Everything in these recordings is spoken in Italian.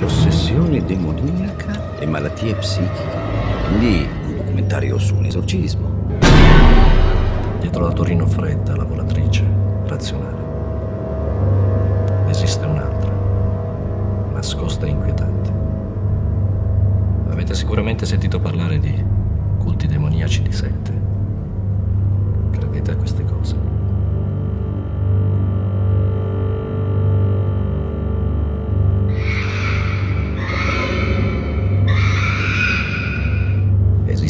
Possessione demoniaca e malattie psichiche. Quindi un documentario su un esorcismo. Dietro la Torino fredda, lavoratrice, razionale. Esiste un'altra, nascosta e inquietante. Avete sicuramente sentito parlare di culti demoniaci di sette.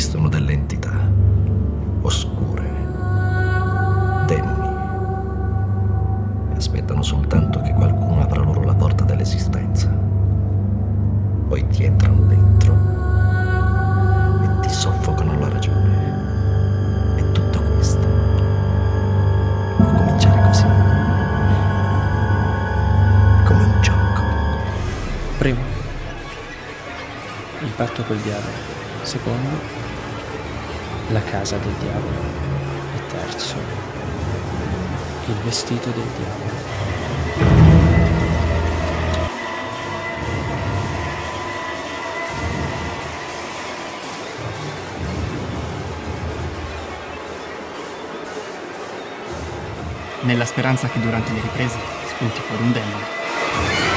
Esistono delle entità oscure, demoni, e aspettano soltanto che qualcuno apra loro la porta dell'esistenza. Poi ti entrano dentro e ti soffocano la ragione. E tutto questo può cominciare così, come un gioco. Primo, il patto col diavolo. Secondo, la casa del diavolo. E terzo, il vestito del diavolo. nella speranza che durante le riprese spunti fuori un demone.